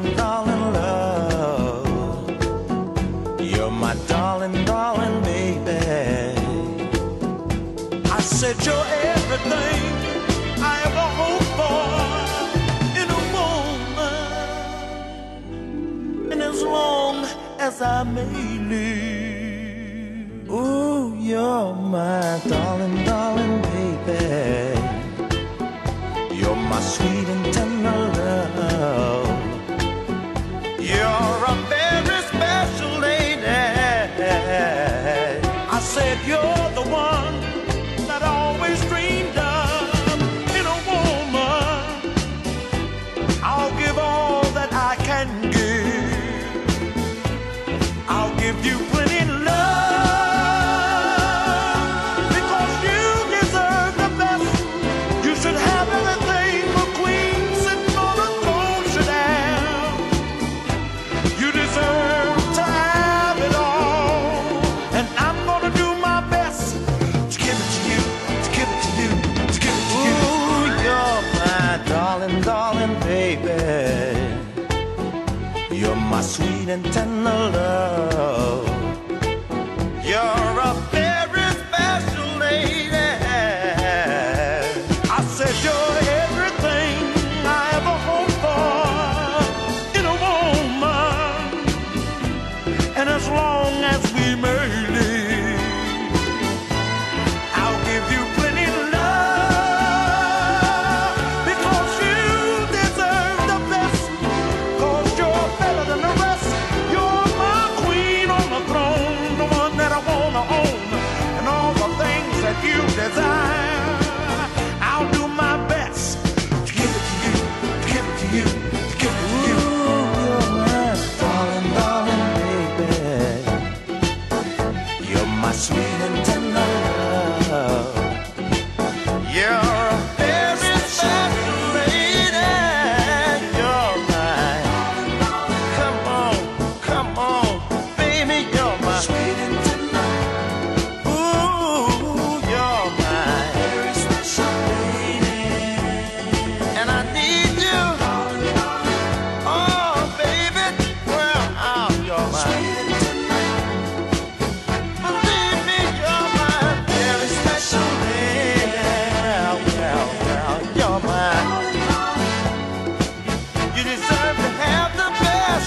darling, darling love. You're my darling, darling baby. I said you're everything I ever hoped for in a woman. And as long as I may live, ooh, you're my darling. your baby. You're my sweet and tender love.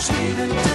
sweet and